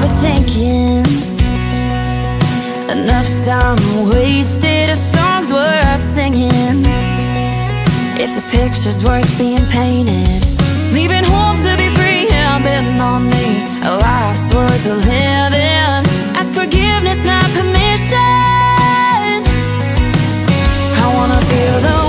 overthinking Enough time wasted, a song's worth singing. If the picture's worth being painted. Leaving home to be free, I'm betting on me. A life's worth of living. Ask forgiveness, not permission. I wanna feel the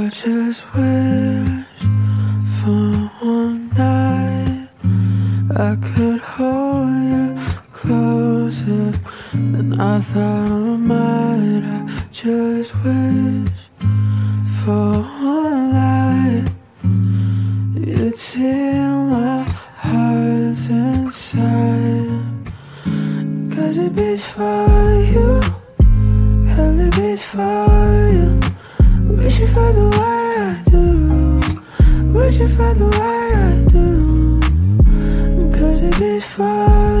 I just wish for one night I could hold you closer than I thought I might. I just wish for one light you'd my heart inside. Cause it beats for you, cause it beats for you. Wish you felt the way I do. Wish you felt the way I do. Cause it is far.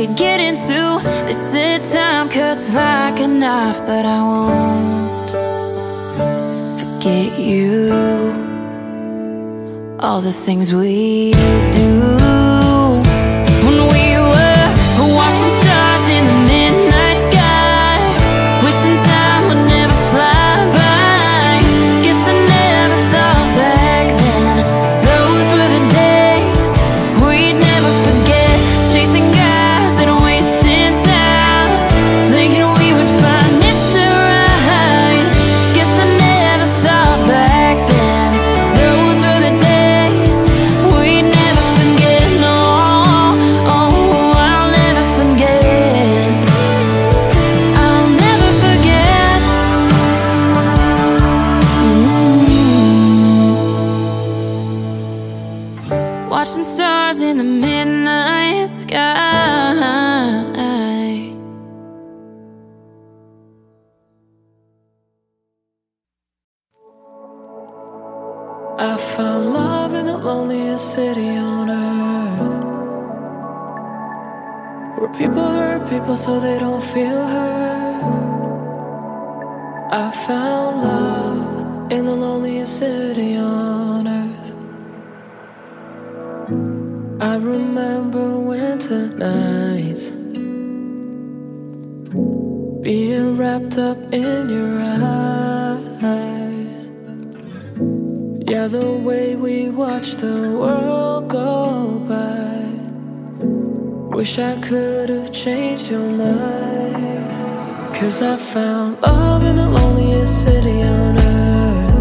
we get into. This in time cuts like a knife but I won't forget you. All the things we do. Watching stars in the midnight sky. I found love in the loneliest city on earth. Where people hurt people so they don't feel hurt. I found love in the loneliest city on earth I remember winter nights being wrapped up in your eyes. Yeah, the way we watched the world go by. Wish I could have changed your mind. Cause I found love in the loneliest city on earth.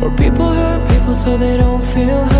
Where people hurt people so they don't feel hurt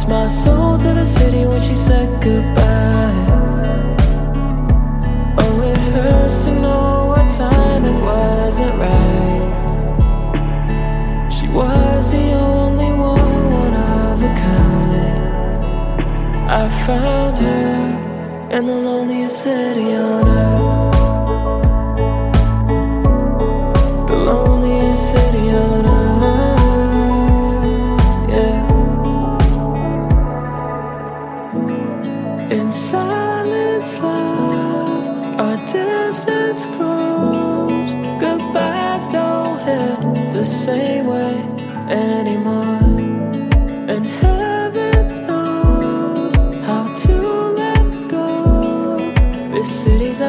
lost my soul to the city when she said goodbye. Oh, it hurts to know our timing wasn't right. She was the only one, one of a kind. I found her in the loneliest city on earth.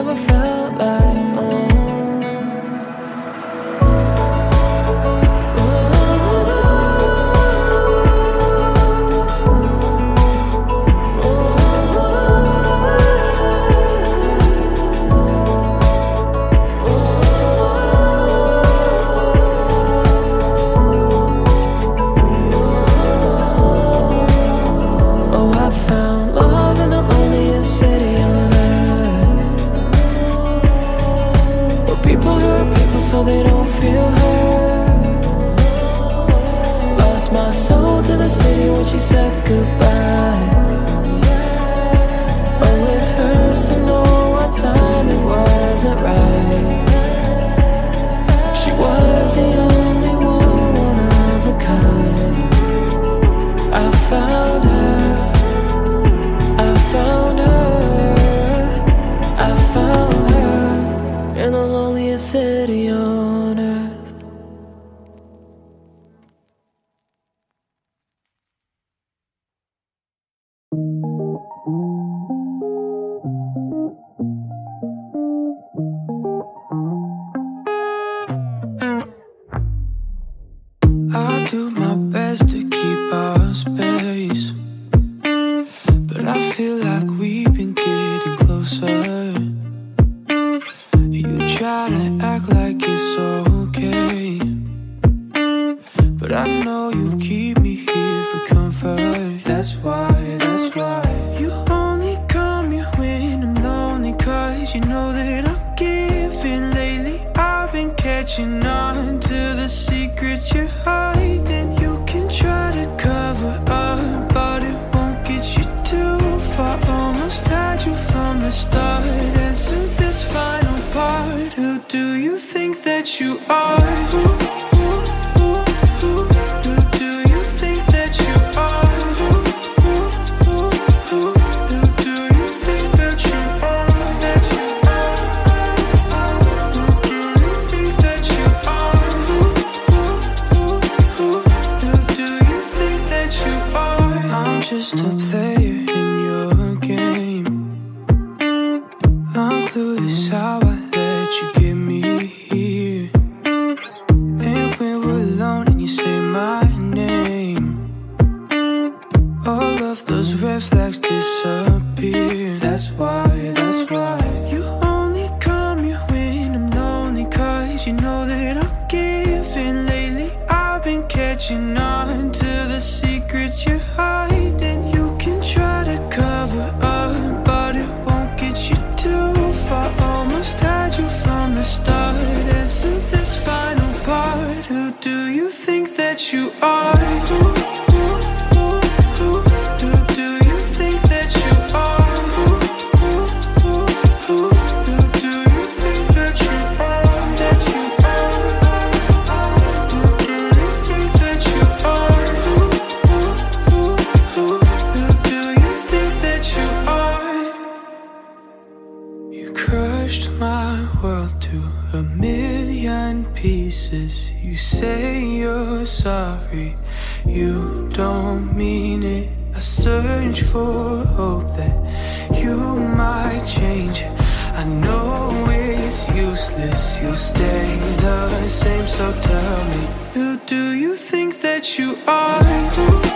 never felt catching on to the secrets you're hiding. You can try to cover up, but it won't get you too far. Almost had you from the start. Answer this final part. Who do you think that you are? Flags disappear. That's why, that's why. You only come here when I'm lonely, cause you know that I'm giving lately. I've been catching on sorry, you don't mean it. I search for hope that you might change. I know it's useless, you'll stay the same. So tell me, who do you think that you are?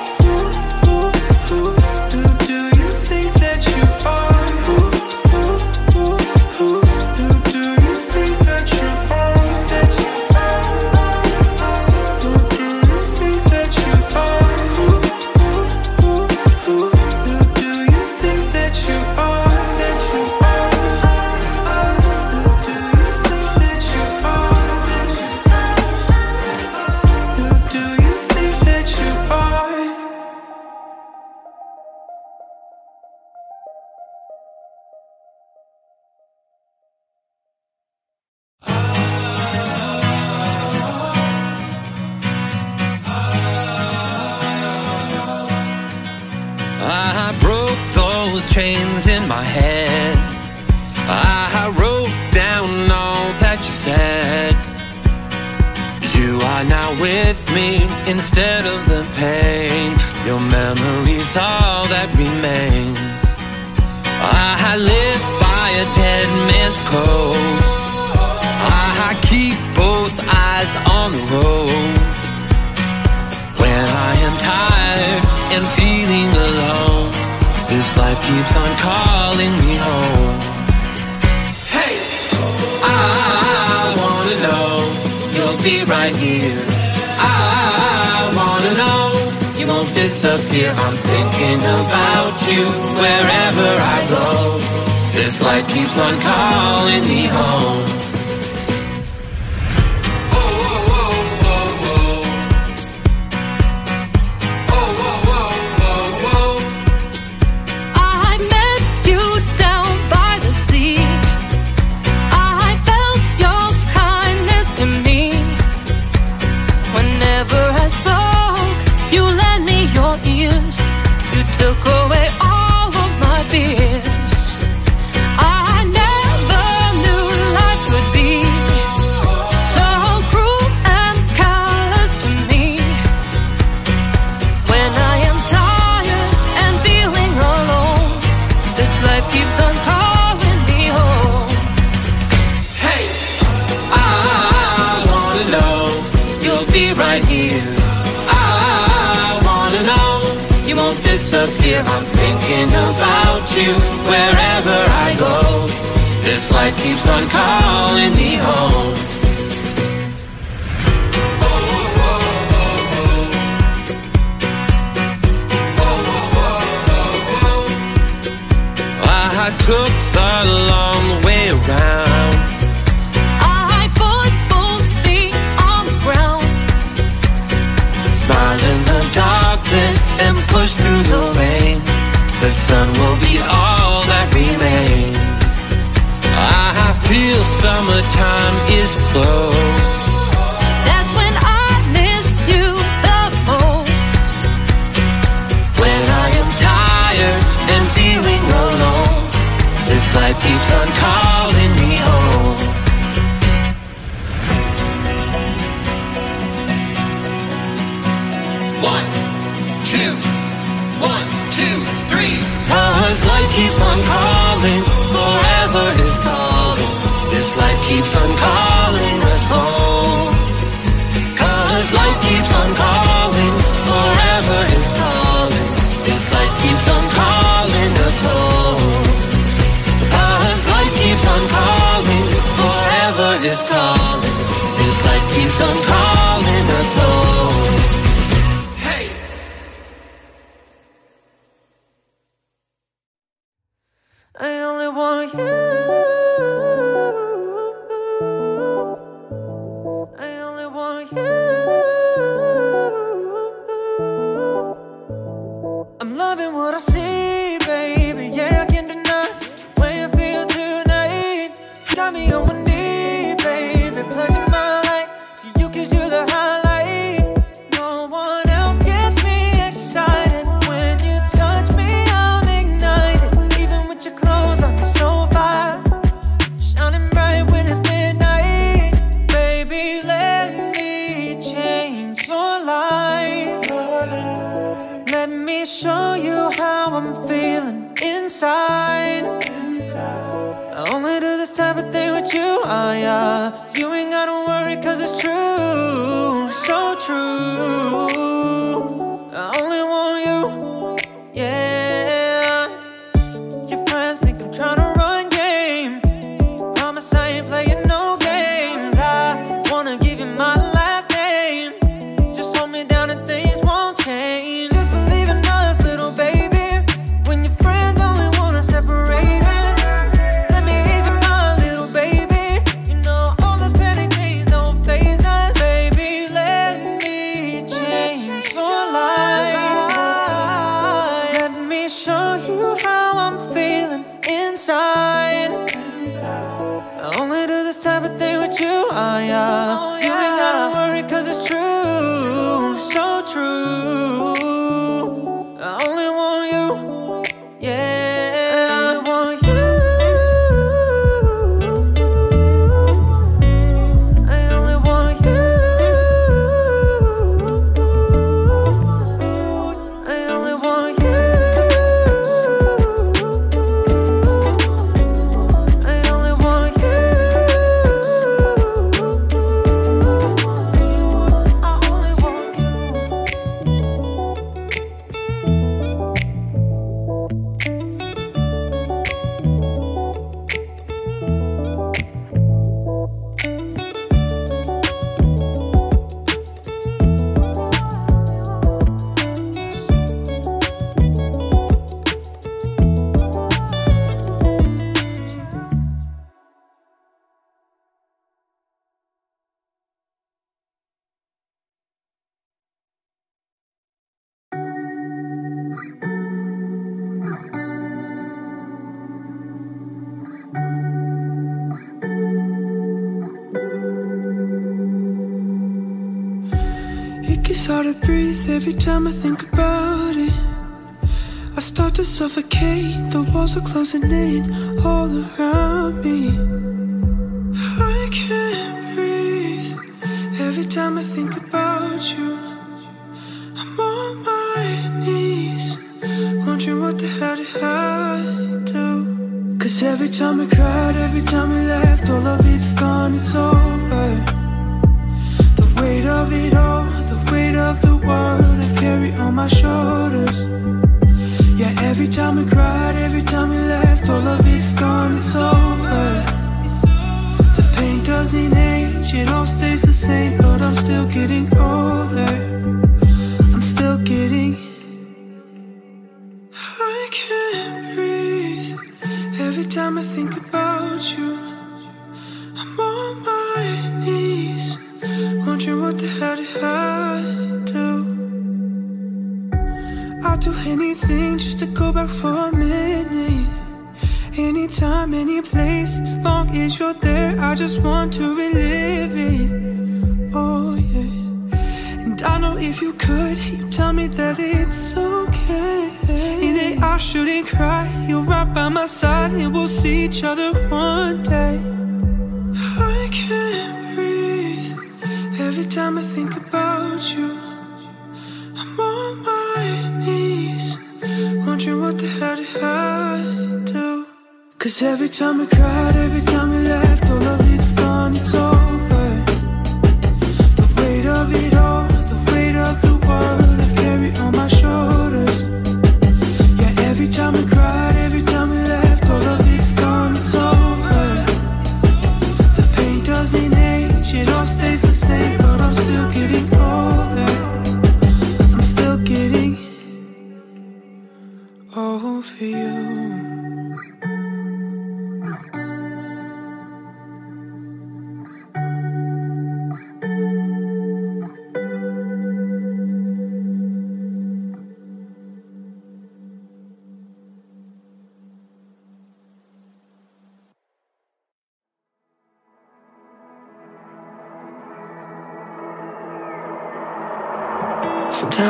Chains in my head. I wrote down all that you said. You are now with me instead of the pain. Your memory's all that remains. I live by a dead man's code. I keep both eyes on the road. When I am tired and feeling alone, life keeps on calling me home. Hey, I wanna know you'll be right here. I wanna know you won't disappear. I'm thinking about you wherever I go. This life keeps on calling me home. disappear. I'm thinking about you wherever I go. This life keeps on calling me home. I took the long way around and push through the rain. The sun will be all that remains. I feel summertime is close. That's when I miss you the most. When I am tired and feeling alone, this life keeps on calling. Every time I think about it I start to suffocate. The walls are closing in all around me. I can't breathe. Every time I think about you I'm on my knees. Wondering what the hell did I do? Cause every time we cried, every time we left All of it's gone, it's over. The weight of it all weight of the world I carry on my shoulders. Yeah, every time we cried, every time we left All of it's gone, it's over. The pain doesn't age, it all stays the same But I'm still getting older. I'll do anything just to go back for a minute. Anytime, any place, as long as you're there, I just want to relive it. Oh, yeah. And I know if you could, you tell me that it's okay. And that I shouldn't cry. You're right by my side, and we'll see each other one day. I can't breathe every time I think about you. I do? Cause every time we cried, every time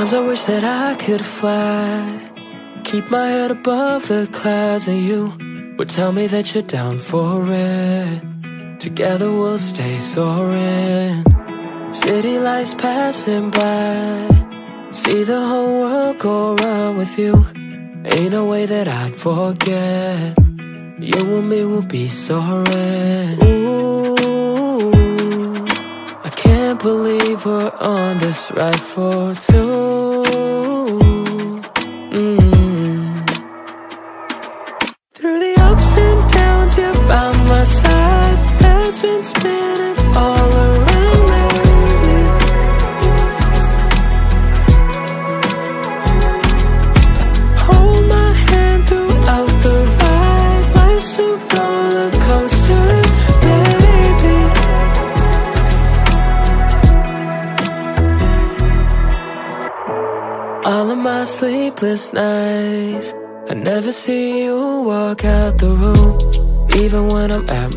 Sometimes I wish that I could fly. Keep my head above the clouds, and you would tell me that you're down for it. Together we'll stay soaring. City lights passing by. See the whole world go round with you. Ain't no way that I'd forget. You and me will be soaring. Ooh. I can't believe we're on this ride for two.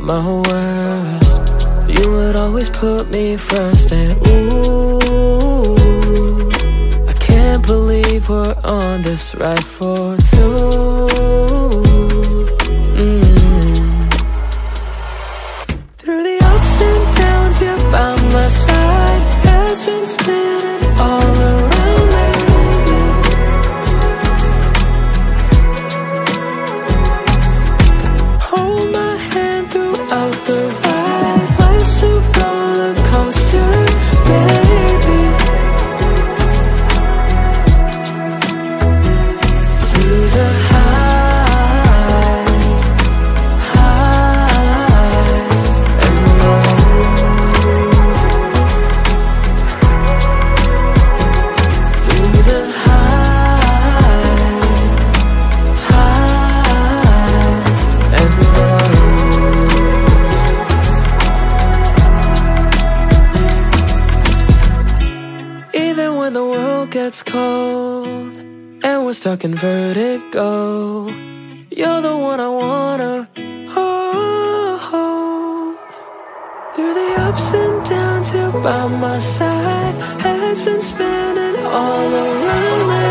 My worst. You would always put me first And ooh. I can't believe we're on this ride for two when the world gets cold and we're stuck in vertigo, you're the one I wanna hold. Through the ups and downs, you're by my side. Has been spinning all around lately.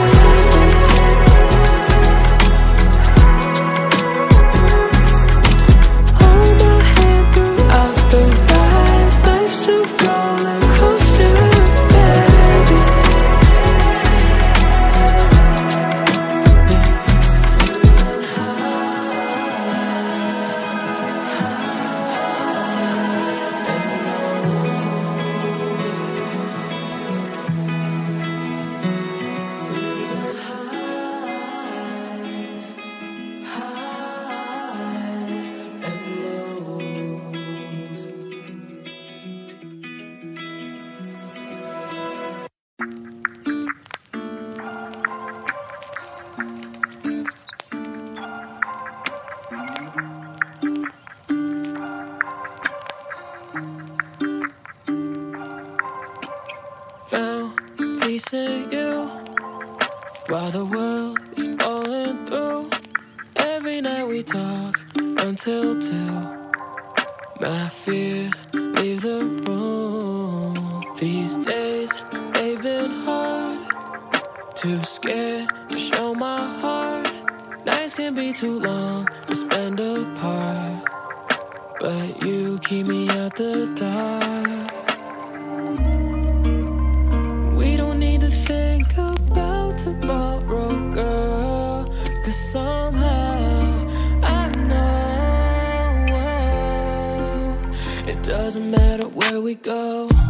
Where we go.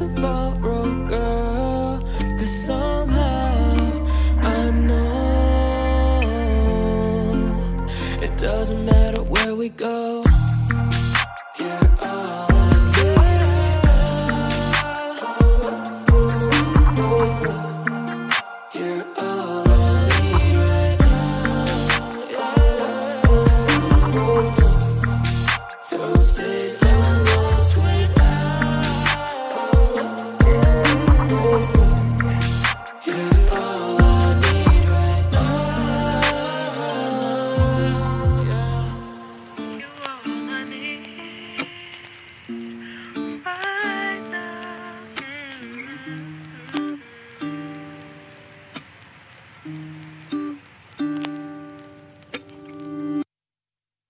About